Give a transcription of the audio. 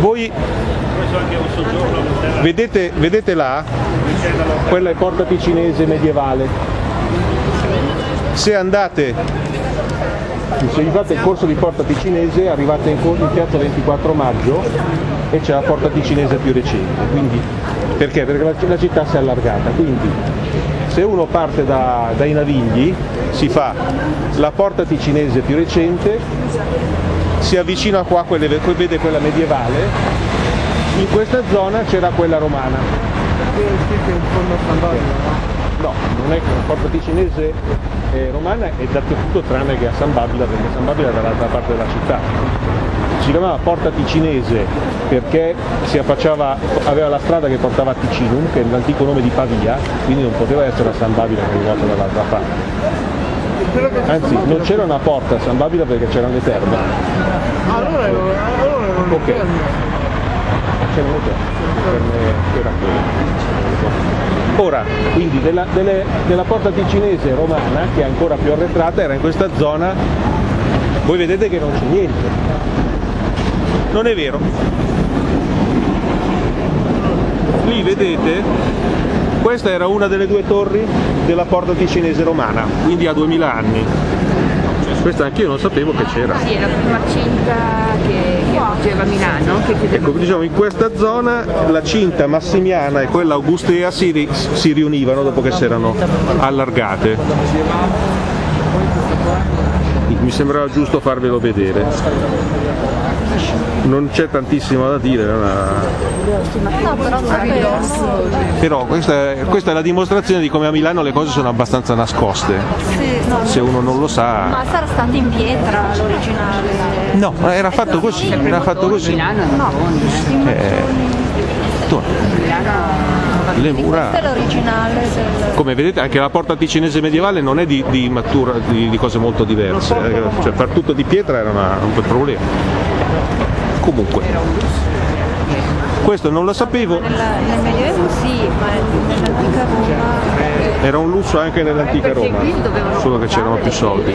Voi vedete, vedete là? Quella è Porta Ticinese medievale. Se andate, se vi fate il corso di Porta Ticinese arrivate in, in piazza 24 maggio e c'è la Porta Ticinese più recente. Quindi, perché? Perché la, la città si è allargata. Quindi se uno parte da, dai Navigli si fa la Porta Ticinese più recente, si avvicina qua, quelle, vede quella medievale, in questa zona c'era quella romana. No, non è che la porta ticinese romana è dappertutto tranne che a San Babila, perché San Babila è dall'altra parte della città. Si chiamava porta ticinese perché si affacciava, aveva la strada che portava a Ticinum, che è l'antico nome di Pavia, quindi non poteva essere a San Babila che arrivato dall'altra parte. Anzi, non c'era una porta a San Babila perché c'erano le terme. Allora, allora non Ok. C'erano le terme, era quello. Ora, quindi della, delle- della porta ticinese romana, che è ancora più arretrata, era in questa zona, voi vedete che non c'è niente. Non è vero. Lì vedete, questa era una delle due torri della porta ticinese romana, quindi ha 2000 anni. Questa anch'io non sapevo che c'era. Sì, è la prima cinta che, che faceva Milano, che Ecco, diciamo in questa zona la cinta massimiana e quella augustea si, ri- si riunivano dopo che si erano allargate. Mi sembrava giusto farvelo vedere. Non c'è tantissimo da dire, però questa è, questa è la dimostrazione di come a Milano le cose sono abbastanza nascoste. Se uno non lo sa. Ma sarà stato in pietra l'originale. No, era fatto così, era fatto così. Milano è No, Eh, tu- le mura. Questa è l'originale del... Come vedete anche la porta ticinese medievale non è di, di matura- di- di cose molto diverse, eh, cioè far tutto di pietra era una- un bel problema. Comunque, questo non lo sapevo, Nella- nel Medioevo sì, ma nell'antica Roma... era un lusso anche nell'antica Roma, solo che c'erano più soldi.